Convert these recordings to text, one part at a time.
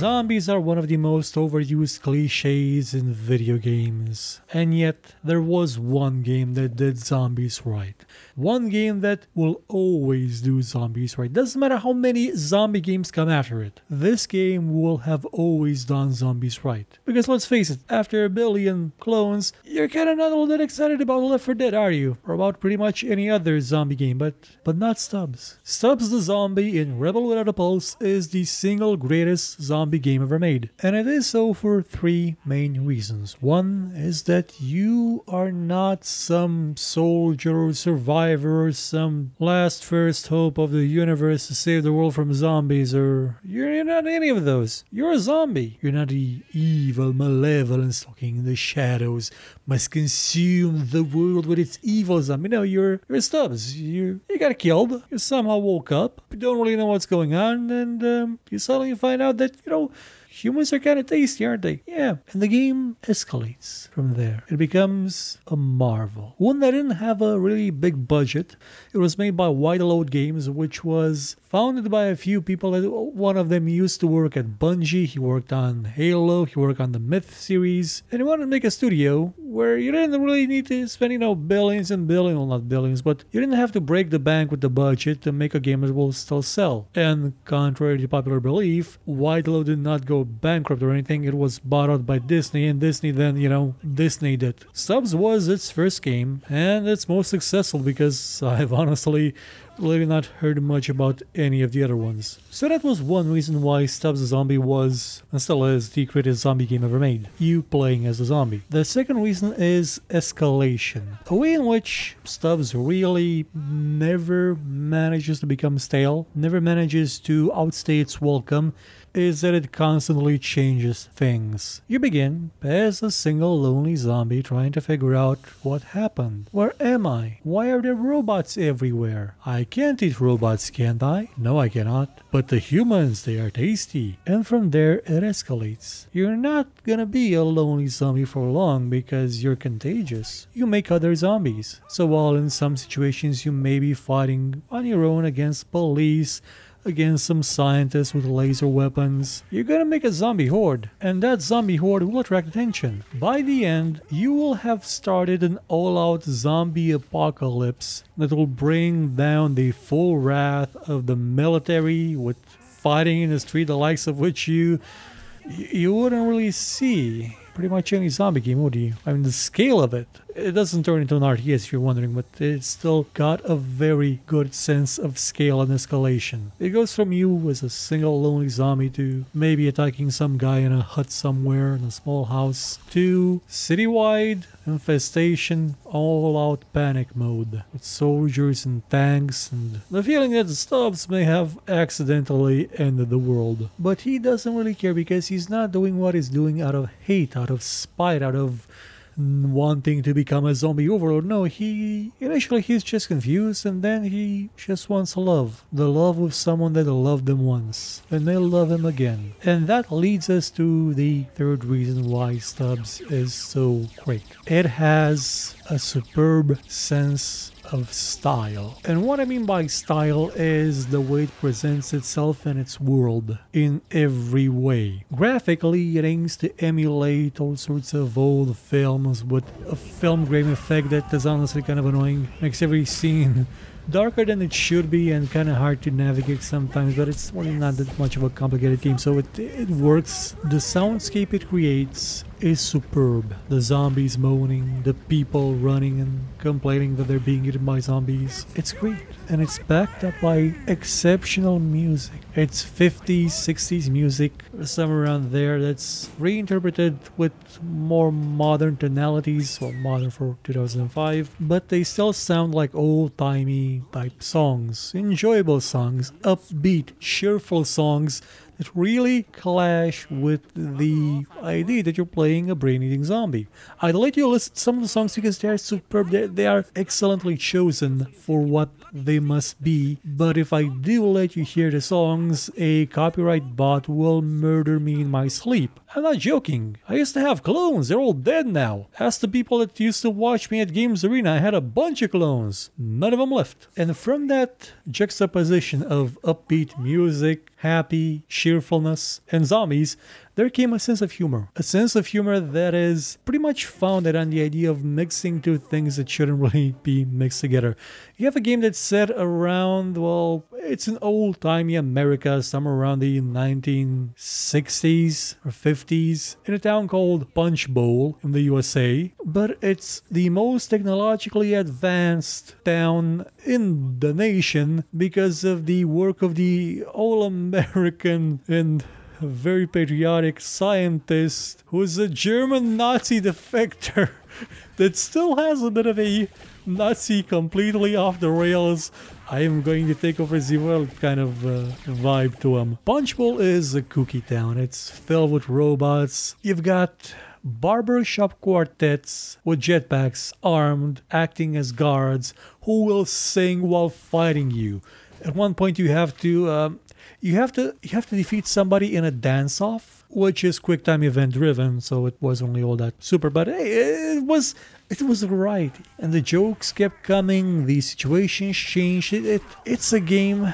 As Zombies are one of the most overused cliches in video games, and yet there was one game that did zombies right. One game that will always do zombies right. Doesn't matter how many zombie games come after it. This game will have always done zombies right. Because let's face it, after a billion clones, you're kinda not all that excited about Left 4 Dead, are you? Or about pretty much any other zombie game, but but not Stubbs. Stubbs the Zombie in Rebel Without a Pulse is the single greatest zombie game ever made. And it is so for three main reasons. One is that you are not some soldier or survivor or some last first hope of the universe to save the world from zombies or you're not any of those. You're a zombie. You're not the evil malevolence stalking in the shadows must consume the world with its evil zombie. No, you're you're Stubbs. You you got killed. You somehow woke up. You don't really know what's going on, and um, you suddenly find out that you know humans are kind of tasty, aren't they? Yeah. And the game escalates from there. It becomes a marvel. One that didn't have a really big budget. It was made by Wideload Games, which was founded by a few people. One of them used to work at Bungie. He worked on Halo. He worked on the Myth series. And he wanted to make a studio where you didn't really need to spend, you know, billions and billions, well, not billions, but you didn't have to break the bank with the budget to make a game that will still sell. And contrary to popular belief, Wideload did not go bankrupt or anything. It was bought out by Disney, and Disney then, you know, Disney did. Stubbs was its first game, and its most successful because I've honestly really not heard much about any of the other ones. So that was one reason why Stubbs the Zombie was, and still is, the greatest zombie game ever made. You playing as a zombie. The second reason is escalation. A way in which Stubbs really never manages to become stale, never manages to outstay its welcome, is that it constantly changes things. You begin as a single lonely zombie trying to figure out what happened. Where am I? Why are there robots everywhere? I can't eat robots, can't I? No, I cannot. But the humans, they are tasty. And from there, it escalates. You're not gonna be a lonely zombie for long because you're contagious. You make other zombies. So while in some situations you may be fighting on your own against police, against some scientists with laser weapons, you're gonna make a zombie horde, and that zombie horde will attract attention. By the end, you will have started an all-out zombie apocalypse that will bring down the full wrath of the military with fighting in the street, the likes of which you you wouldn't really see pretty much any zombie game, would you? I mean, the scale of it it doesn't turn into an RTS if you're wondering, but it's still got a very good sense of scale and escalation. It goes from you as a single lonely zombie to maybe attacking some guy in a hut somewhere in a small house to citywide infestation all out panic mode with soldiers and tanks and the feeling that the Stubbs may have accidentally ended the world. But he doesn't really care because he's not doing what he's doing out of hate, out of spite, out of wanting to become a zombie overlord. No, he initially he's just confused and then he just wants love. The love with someone that loved him once and they love him again. And that leads us to the third reason why Stubbs is so great. It has a superb sense of style. And what I mean by style is the way it presents itself and its world in every way. Graphically, it aims to emulate all sorts of old films with a film grain effect that is honestly kind of annoying. Makes every scene darker than it should be and kind of hard to navigate sometimes, but it's really not that much of a complicated game, so it, it works. The soundscape it creates is superb. The zombies moaning, the people running and complaining that they're being eaten by zombies. It's great. And it's backed up by exceptional music. It's 50s, 60s music, somewhere around there that's reinterpreted with more modern tonalities, well, modern for 2005, but they still sound like old timey type songs. Enjoyable songs, upbeat, cheerful songs that really clash with the idea that you're playing a brain-eating zombie. I'd let you listen to some of the songs because they're superb. They're, they are excellently chosen for what they must be. But if I do let you hear the songs, a copyright bot will murder me in my sleep. I'm not joking. I used to have clones. They're all dead now. Ask the people that used to watch me at Games Arena. I had a bunch of clones. None of them left. And from that juxtaposition of upbeat music, happy, cheerfulness, and zombies, there came a sense of humor. A sense of humor that is pretty much founded on the idea of mixing two things that shouldn't really be mixed together. You have a game that's set around, well, it's an old timey America, somewhere around the 1960s or 50s, in a town called Punchbowl in the USA. But it's the most technologically advanced town in the nation because of the work of the all American and very patriotic scientist who's a German Nazi defector that still has a bit of a Nazi completely off the rails. I am going to take over the world kind of uh, vibe to them. Punchbowl is a kooky town. It's filled with robots. You've got barbershop quartets with jetpacks armed, acting as guards, who will sing while fighting you. At one point, you have to um, you have to you have to defeat somebody in a dance off which is quick time event driven so it was only all that super but hey, it was it was right and the jokes kept coming the situations changed it, it it's a game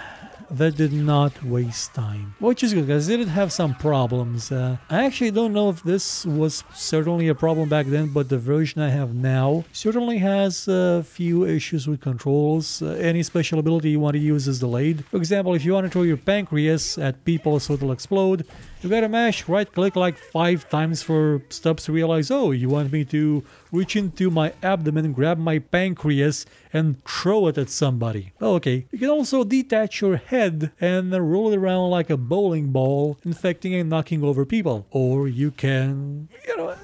that did not waste time. Which is good because it did have some problems. Uh, I actually don't know if this was certainly a problem back then, but the version I have now certainly has a few issues with controls. Uh, any special ability you want to use is delayed. For example, if you want to throw your pancreas at people so it'll explode, you gotta mash right click like five times for Stubbs to realize, oh, you want me to reach into my abdomen, grab my pancreas, and throw it at somebody. Oh, okay. You can also detach your head and roll it around like a bowling ball, infecting and knocking over people. Or you can, you know,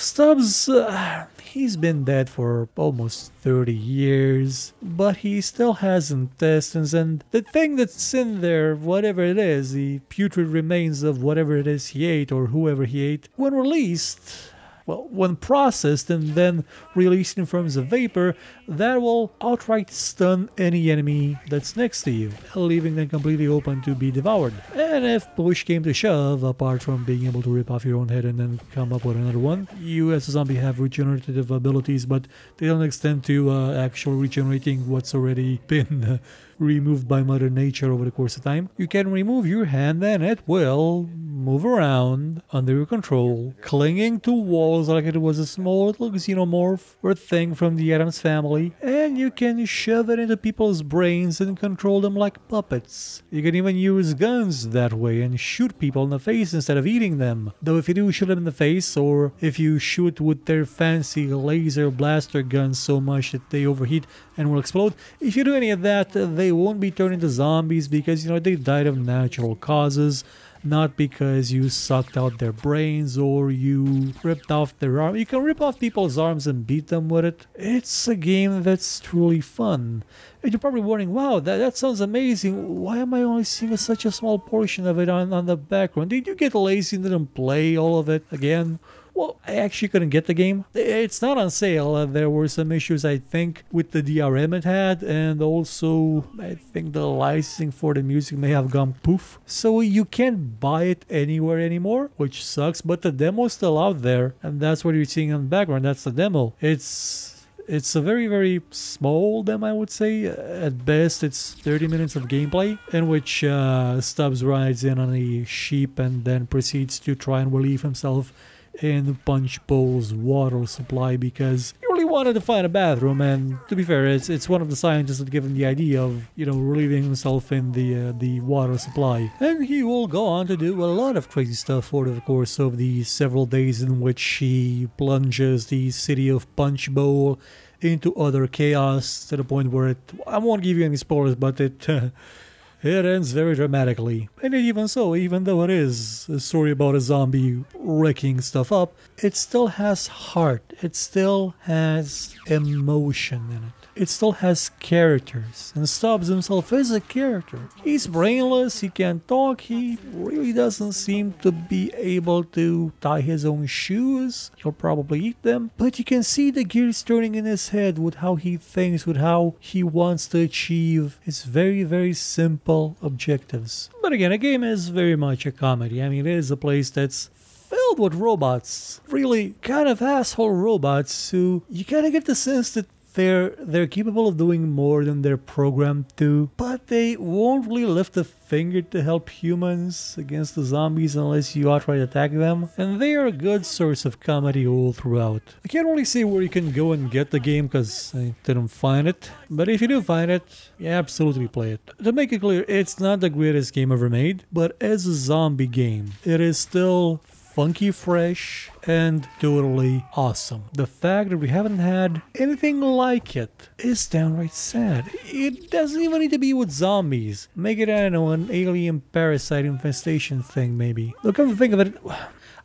Stubbs, uh, he's been dead for almost 30 years, but he still has intestines, and the thing that's in there, whatever it is, the putrid remains of whatever it is he ate or whoever he ate, when released, well, when processed and then released in forms of vapor, that will outright stun any enemy that's next to you, leaving them completely open to be devoured. And if push came to shove, apart from being able to rip off your own head and then come up with another one, you as a zombie have regenerative abilities, but they don't extend to uh, actual regenerating what's already been uh, removed by Mother Nature over the course of time. You can remove your hand and it will move around under your control, clinging to walls like it was a small little xenomorph or thing from the Addams Family, and you can shove it into people's brains and control them like puppets. You can even use guns that way and shoot people in the face instead of eating them. Though if you do shoot them in the face, or if you shoot with their fancy laser blaster guns so much that they overheat and will explode, if you do any of that, they won't be turned into zombies because, you know, they died of natural causes not because you sucked out their brains or you ripped off their arm. You can rip off people's arms and beat them with it. It's a game that's truly fun. And you're probably wondering, wow, that, that sounds amazing. Why am I only seeing such a small portion of it on, on the background? Did you get lazy and didn't play all of it again? Well, I actually couldn't get the game. It's not on sale. Uh, there were some issues, I think, with the DRM it had, and also I think the licensing for the music may have gone poof. So you can't buy it anywhere anymore, which sucks, but the demo's still out there, and that's what you're seeing in the background. That's the demo. It's it's a very, very small demo, I would say. At best, it's 30 minutes of gameplay in which uh, Stubbs rides in on a sheep and then proceeds to try and relieve himself in Punchbowl's water supply because he really wanted to find a bathroom. And to be fair, it's it's one of the scientists that gave him the idea of you know relieving himself in the uh, the water supply. And he will go on to do a lot of crazy stuff over the course of the several days in which he plunges the city of Punchbowl into other chaos to the point where it. I won't give you any spoilers, but it. It ends very dramatically. And even so, even though it is a story about a zombie wrecking stuff up, it still has heart. It still has emotion in it. It still has characters. And Stubbs himself is a character. He's brainless, he can't talk, he really doesn't seem to be able to tie his own shoes. He'll probably eat them. But you can see the gears turning in his head with how he thinks, with how he wants to achieve his very, very simple objectives. But again, a game is very much a comedy. I mean, it is a place that's filled with robots. Really kind of asshole robots who you kind of get the sense that they're they're capable of doing more than they're programmed to, but they won't really lift a finger to help humans against the zombies unless you outright attack them. And they are a good source of comedy all throughout. I can't really say where you can go and get the game because I didn't find it, but if you do find it, yeah, absolutely play it. To make it clear, it's not the greatest game ever made, but as a zombie game, it is still funky fresh and totally awesome. The fact that we haven't had anything like it is downright sad. It doesn't even need to be with zombies. Make it, I don't know, an alien parasite infestation thing maybe. Look, come to think of it,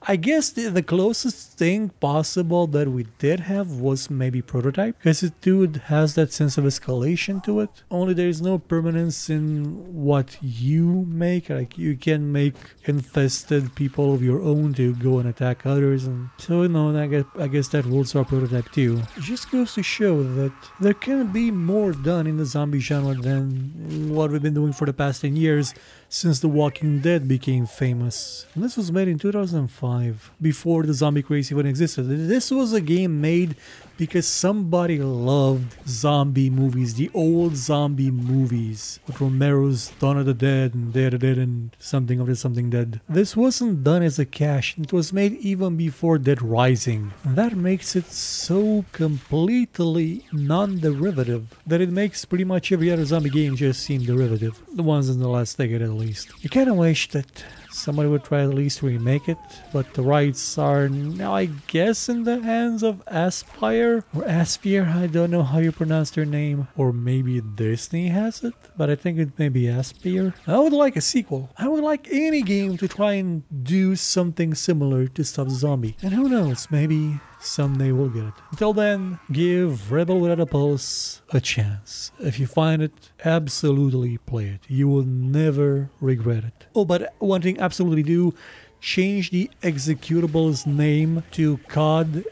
I guess the, the, closest thing possible that we did have was maybe prototype because it dude has that sense of escalation to it. Only there is no permanence in what you make. Like you can make infested people of your own to go and attack others, and so you know I guess I guess that rules our prototype too. It just goes to show that there can be more done in the zombie genre than what we've been doing for the past 10 years since The Walking Dead became famous. And this was made in 2005, before the zombie craze even existed. This was a game made because somebody loved zombie movies, the old zombie movies with Romero's Dawn of the Dead and Dead of Dead and something of the something dead. This wasn't done as a cash, it was made even before Dead Rising. And that makes it so completely non-derivative that it makes pretty much every other zombie game just seem derivative. The ones in the last decade at least. You kinda wish that Somebody would try at least remake it, but the rights are now, I guess, in the hands of Aspyr or Aspyr. I don't know how you pronounce their name, or maybe Disney has it, but I think it may be Aspyr. I would like a sequel. I would like any game to try and do something similar to Stubbs Zombie, and who knows, maybe Someday we'll get it. Until then, give Rebel Without a Pulse a chance. If you find it, absolutely play it. You will never regret it. Oh, but one thing absolutely do change the executable's name to cod.sp.exe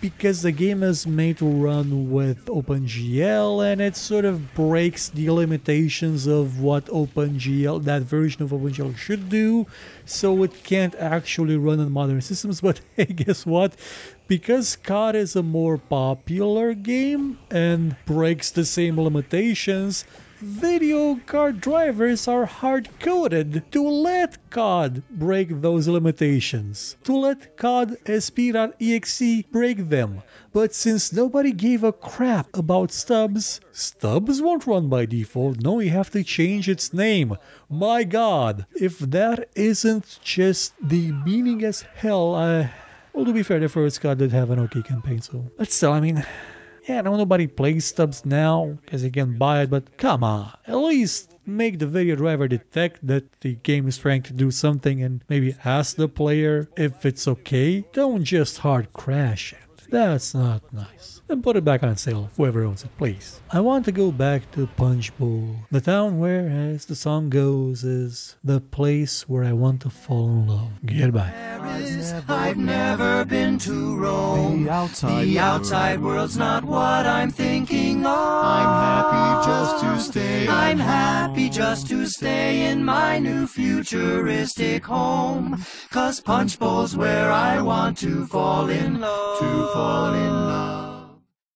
because the game is made to run with OpenGL and it sort of breaks the limitations of what OpenGL, that version of OpenGL should do, so it can't actually run on modern systems. But hey, guess what? Because COD is a more popular game and breaks the same limitations, video card drivers are hard-coded to let COD break those limitations, to let COD SP.exe break them. But since nobody gave a crap about Stubbs, Stubbs won't run by default. No, you have to change its name. My god, if that isn't just the meaning as hell, I... Well, to be fair, the first COD did have an okay campaign, so... But still, I mean... Yeah, no nobody plays Stubbs now because you can buy it, but come on, at least make the video driver detect that the game is trying to do something and maybe ask the player if it's okay. Don't just hard crash it. That's not nice. Then put it back on sale, whoever owns it, please. I want to go back to Punchbowl, the town where, as the song goes, is the place where I want to fall in love. Goodbye. I've never been to Rome. The outside, The outside world's not what I'm thinking of. I'm happy just to stay. I'm happy just to stay in my new futuristic home. Cause Punchbowl's where I want to fall in love. To fall in love.